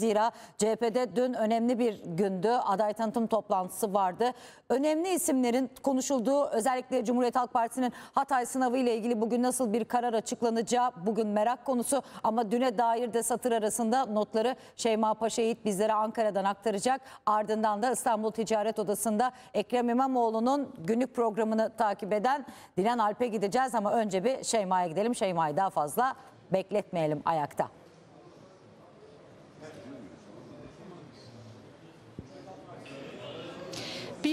Zira CHP'de dün önemli bir gündü. Aday tanıtım toplantısı vardı. Önemli isimlerin konuşulduğu özellikle Cumhuriyet Halk Partisi'nin Hatay sınavı ile ilgili bugün nasıl bir karar açıklanacağı bugün merak konusu. Ama düne dair de satır arasında notları Şeyma Paşa Yiğit bizlere Ankara'dan aktaracak. Ardından da İstanbul Ticaret Odası'nda Ekrem İmamoğlu'nun günlük programını takip eden Dilan Alp'e gideceğiz. Ama önce bir Şeyma'ya gidelim. Şeyma'yı daha fazla bekletmeyelim ayakta.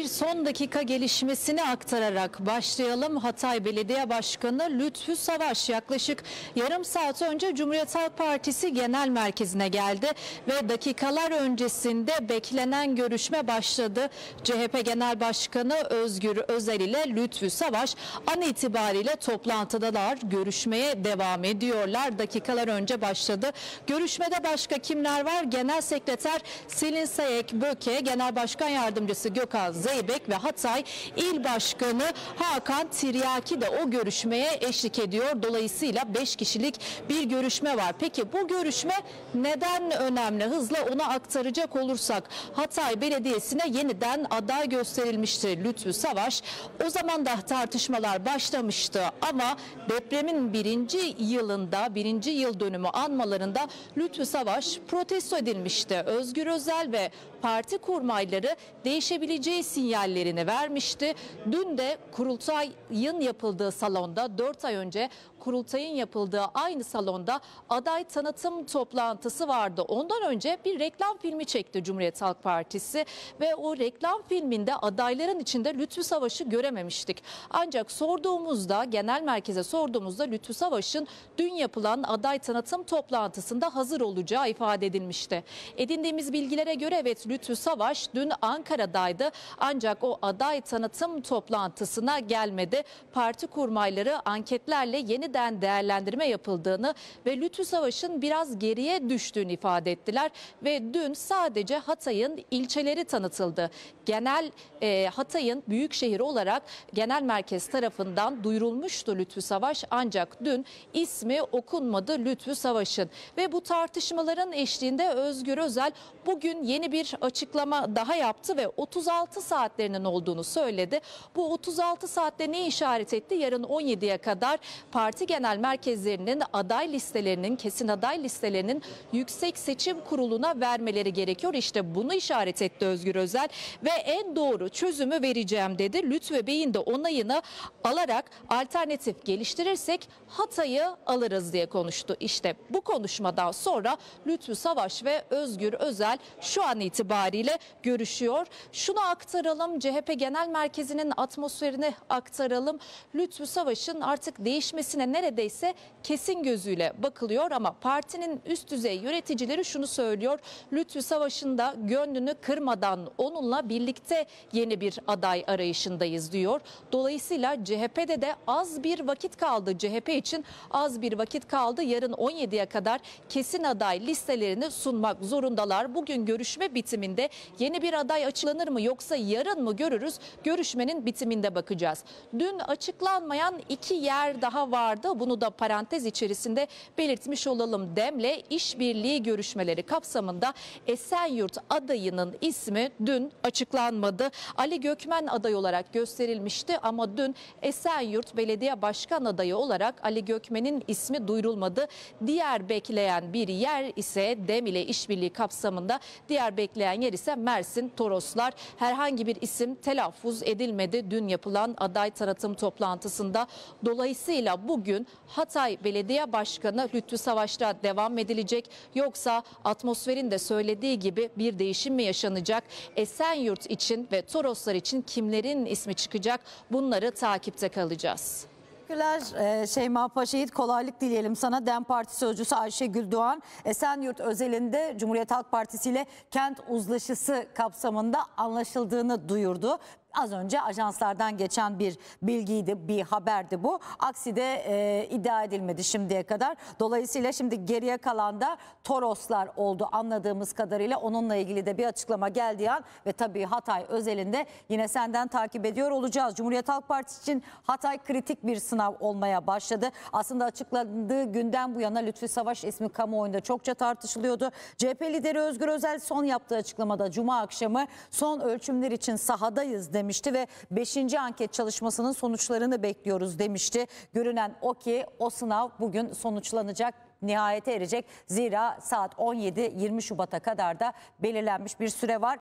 Son dakika gelişmesini aktararak başlayalım. Hatay Belediye Başkanı Lütfü Savaş yaklaşık yarım saat önce Cumhuriyet Halk Partisi Genel Merkezi'ne geldi ve dakikalar öncesinde beklenen görüşme başladı. CHP Genel Başkanı Özgür Özel ile Lütfü Savaş an itibariyle toplantıdalar. Görüşmeye devam ediyorlar. Dakikalar önce başladı. Görüşmede başka kimler var? Genel Sekreter Selin Sayek Böke, Genel Başkan Yardımcısı Gökhan Zeybek ve Hatay İl Başkanı Hakan Tiryaki de o görüşmeye eşlik ediyor. Dolayısıyla 5 kişilik bir görüşme var. Peki bu görüşme neden önemli? Hızla onu aktaracak olursak Hatay Belediyesi'ne yeniden aday gösterilmişti Lütfü Savaş. O zaman da tartışmalar başlamıştı ama depremin birinci yılında, birinci yıl dönümü anmalarında Lütfü Savaş protesto edilmişti. Özgür Özel ve parti kurmayları değişebileceği sinyallerini vermişti. Dün de kurultayın yapıldığı salonda 4 ay önce kurultayın yapıldığı aynı salonda aday tanıtım toplantısı vardı. Ondan önce bir reklam filmi çekti Cumhuriyet Halk Partisi ve o reklam filminde adayların içinde Lütfü Savaş'ı görememiştik. Ancak sorduğumuzda genel merkeze sorduğumuzda Lütfü Savaş'ın dün yapılan aday tanıtım toplantısında hazır olacağı ifade edilmişti. Edindiğimiz bilgilere göre evet Lütfü Savaş dün Ankara'daydı ancak o aday tanıtım toplantısına gelmedi. Parti kurmayları anketlerle yeniden değerlendirme yapıldığını ve Lütfü Savaş'ın biraz geriye düştüğünü ifade ettiler ve dün sadece Hatay'ın ilçeleri tanıtıldı. Genel e, Hatay'ın büyük şehir olarak genel merkez tarafından duyurulmuştu Lütfü Savaş ancak dün ismi okunmadı Lütfü Savaş'ın ve bu tartışmaların eşliğinde Özgür Özel bugün yeni bir açıklama daha yaptı ve 36 saatlerinin olduğunu söyledi. Bu 36 saatte ne işaret etti? Yarın 17'ye kadar parti genel merkezlerinin aday listelerinin, kesin aday listelerinin Yüksek Seçim Kurulu'na vermeleri gerekiyor. İşte bunu işaret etti Özgür Özel ve en doğru çözümü vereceğim dedi. Lütfü Bey'in de onayını alarak alternatif geliştirirsek Hatay'ı alırız diye konuştu. İşte bu konuşmadan sonra Lütfü Savaş ve Özgür Özel şu an itibariyle görüşüyor. Şunu aktaralım CHP Genel Merkezi'nin atmosferini aktaralım. Lütfü Savaş'ın artık değişmesine neredeyse kesin gözüyle bakılıyor ama partinin üst düzey yöneticileri şunu söylüyor. Lütfü Savaş'ın da gönlünü kırmadan onunla birlikte yeni bir aday arayışındayız diyor. Dolayısıyla CHP'de de az bir vakit kaldı. CHP için az bir vakit kaldı. Yarın 17'ye kadar kesin aday listelerini sunmak zorundalar. Bugün görüşme bitiminde yeni bir aday açıklanır mı yoksa yarın mı görürüz? Görüşmenin bitiminde bakacağız. Dün açıklanmayan iki yer daha vardı. Bunu da parantez içerisinde belirtmiş olalım. Dem'le işbirliği görüşmeleri kapsamında Esenyurt adayının ismi dün açıklanmadı. Ali Gökmen aday olarak gösterilmişti ama dün Esenyurt Belediye Başkan adayı olarak Ali Gökmen'in ismi duyurulmadı. Diğer bekleyen bir yer ise Dem ile işbirliği kapsamında diğer bekleyen yer ise Mersin Toroslar. Herhangi bir isim telaffuz edilmedi dün yapılan aday tanıtım toplantısında. Dolayısıyla bugün Hatay Belediye Başkanı Lütfü Savaş'ta devam edilecek yoksa atmosferin de söylediği gibi bir değişim mi yaşanacak? Esenyurt için ve Toroslar için kimlerin ismi çıkacak? Bunları takipte kalacağız. Teşekkürler Ee, Şeyma Paşa'yı kolaylık dileyelim sana. DEM Parti Sözcüsü Ayşegül Doğan Esenyurt özelinde Cumhuriyet Halk Partisi ile kent uzlaşısı kapsamında anlaşıldığını duyurdu. Az önce ajanslardan geçen bir bilgiydi, bir haberdi bu. Aksi de e, iddia edilmedi şimdiye kadar. Dolayısıyla şimdi geriye kalan da Toroslar oldu anladığımız kadarıyla. Onunla ilgili de bir açıklama geldiği an ve tabii Hatay özelinde yine senden takip ediyor olacağız. Cumhuriyet Halk Partisi için Hatay kritik bir sınav olmaya başladı. Aslında açıkladığı günden bu yana Lütfü Savaş ismi kamuoyunda çokça tartışılıyordu. CHP lideri Özgür Özel son yaptığı açıklamada Cuma akşamı son ölçümler için sahadayız demişti ve 5. anket çalışmasının sonuçlarını bekliyoruz demişti. Görünen o ki o sınav bugün sonuçlanacak nihayete erecek. Zira saat 17-20 Şubat'a kadar da belirlenmiş bir süre var.